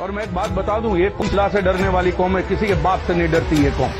और मैं एक बात बता दूँ, ये पुतला से डरने वाली कौम है, किसी के बाप से नहीं डरती ये कौम।